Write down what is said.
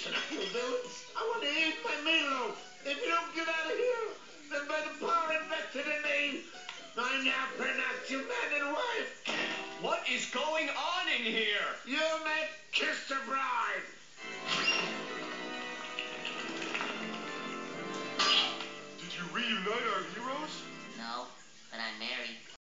villains. I want to eat my meal. If you don't get out of here, then by the power invested in me, I now pronounce you man and wife. What is going on in here? You may kiss the bride. Did you reunite